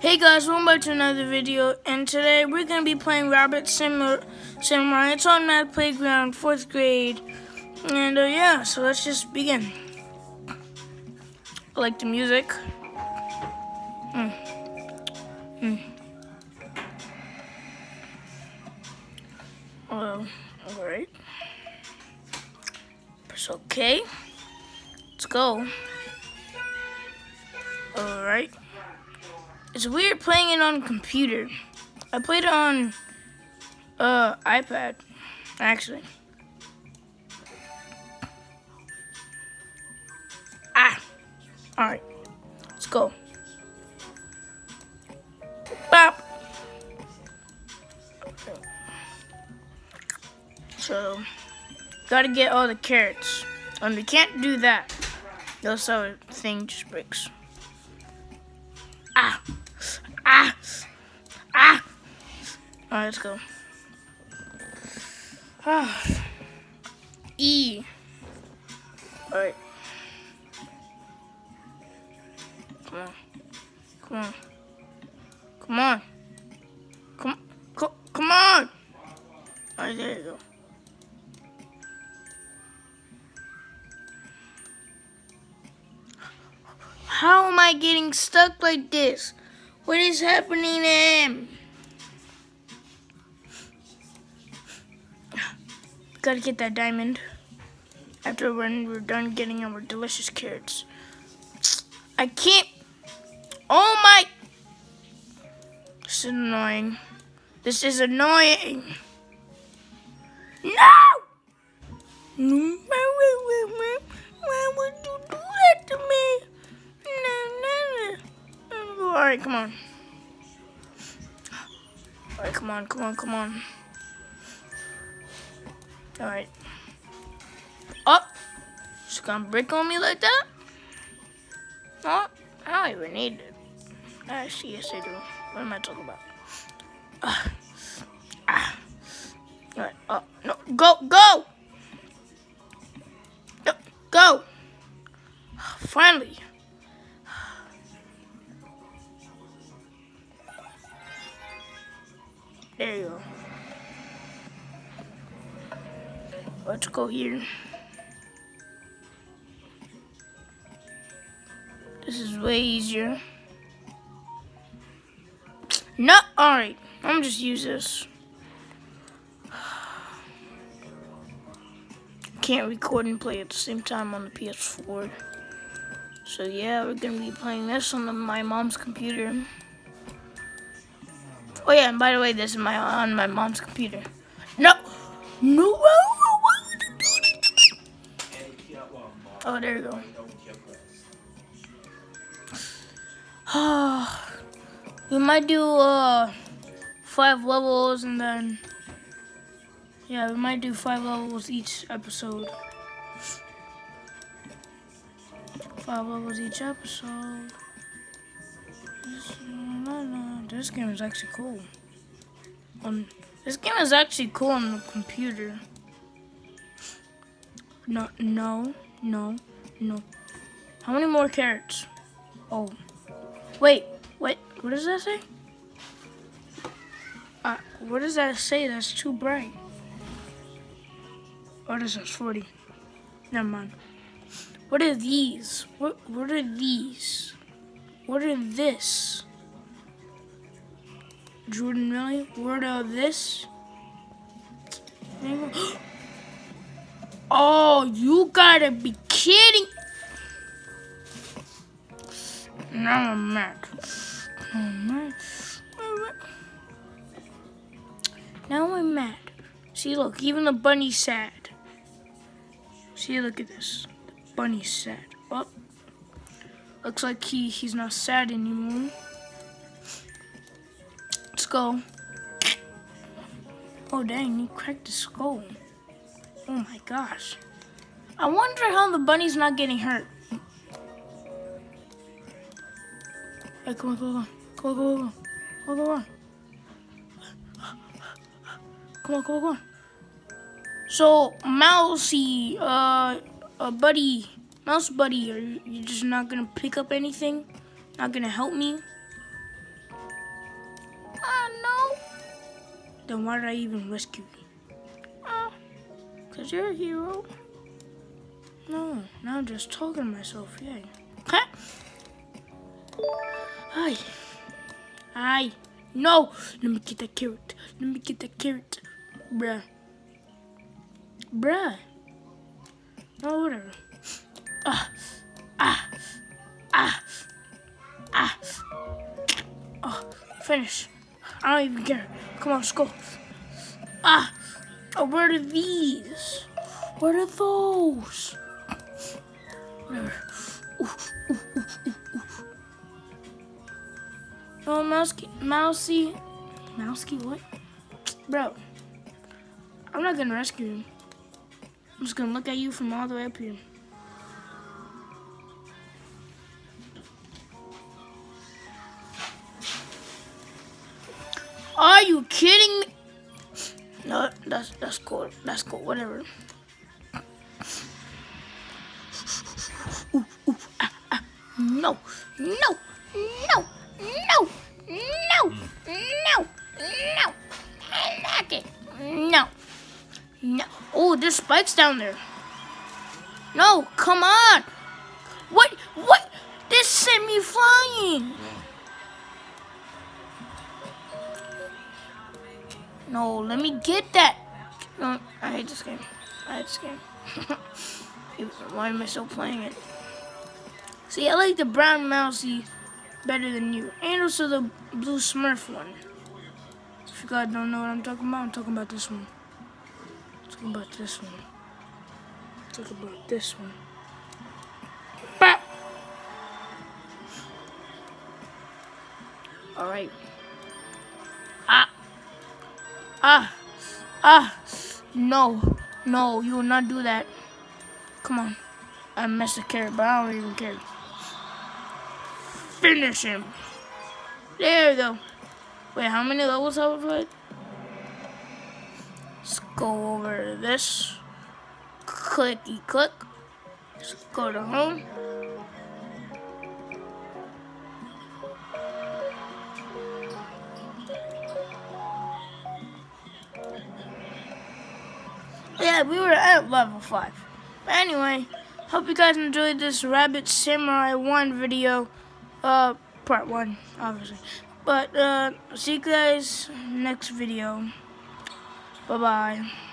Hey guys, welcome back to another video, and today we're going to be playing Rabbit Samurai. It's on Math Playground, 4th grade, and uh, yeah, so let's just begin. I like the music. Mm. Mm. Well, alright. Press OK. Let's go. It's weird playing it on computer. I played it on uh, iPad, actually. Ah! Alright. Let's go. Bop! So, gotta get all the carrots. And we can't do that. Else our thing just breaks. Let's go. Ah. E. Alright. Come on. Come on. Come on. Come, come, come on! Alright, there you go. How am I getting stuck like this? What is happening him? Gotta get that diamond after when we're done getting our delicious carrots. I can't. Oh my. This is annoying. This is annoying. No! Why would you do that to me? Alright, come on. Alright, come on, come on, come on. Alright. Oh, she's gonna brick on me like that? Oh, I don't even need it. Actually, yes, I do. What am I talking about? Uh, ah. Alright, oh, no, go, go! Go! go. Finally. There you go. Let's go here. This is way easier. No, alright. I'm just use this. Can't record and play at the same time on the PS4. So yeah, we're gonna be playing this on the, my mom's computer. Oh yeah, and by the way, this is my on my mom's computer. No, no. Oh, there you go. We might do uh five levels and then yeah, we might do five levels each episode. Five levels each episode. This game is actually cool. Um, this game is actually cool on the computer. No, no, no, no. How many more carrots? Oh, wait, wait. What does that say? Uh, what does that say? That's too bright. Oh, this is 40. Never mind. What are these? What, what are these? What are this? Jordan really? Word of this? Oh, you gotta be kidding. Now I'm mad. Now I'm mad. See, look, even the bunny's sad. See, look at this. The bunny's sad. Oh, looks like he, he's not sad anymore Let's go. Oh dang, he cracked his skull. Oh my gosh. I wonder how the bunny's not getting hurt. Hey, come on, come on, come on, come on, come on, come on. Come on. So, Mousy, uh, uh, buddy, Mouse buddy, are you just not gonna pick up anything? Not gonna help me? Ah, no. Then why did I even rescue you? Uh, Cause you're a hero. No, now I'm just talking to myself. Yay. Huh? Hi. Hi. No! Let me get that carrot. Let me get that carrot. Bruh. Bruh. Oh, whatever. Ah. Ah. Ah. Ah. Oh, finish. I don't even care. Come on, let's go. Ah. Where are these? What are those? Whatever. Ooh, ooh, ooh. Oh, Mousey, Mousy, Mousey, what? Bro, I'm not gonna rescue him. I'm just gonna look at you from all the way up here. Are you kidding me? No, that's that's cool. That's cool. Whatever. Ooh, ooh, ah, ah. No, no, no, no, no, no, no. I like it. No, no. Oh, there's spikes down there. No, come on. What? What? This sent me flying. No, let me get that. No, I hate this game. I hate this game. Why am I still playing it? See, I like the brown mousey better than you. And also the blue smurf one. If you guys don't know what I'm talking about, I'm talking about this one. I'm talking about this one. I'm talking about this one. Alright. Ah! Ah! No. No, you will not do that. Come on. I messed the carrot, but I don't even care. Finish him. There we go. Wait, how many levels have I played? Let's go over this. Clicky click. Let's go to home. Yeah, we were at level 5. But anyway, hope you guys enjoyed this Rabbit Samurai 1 video. Uh, part 1, obviously. But, uh, see you guys next video. Bye-bye.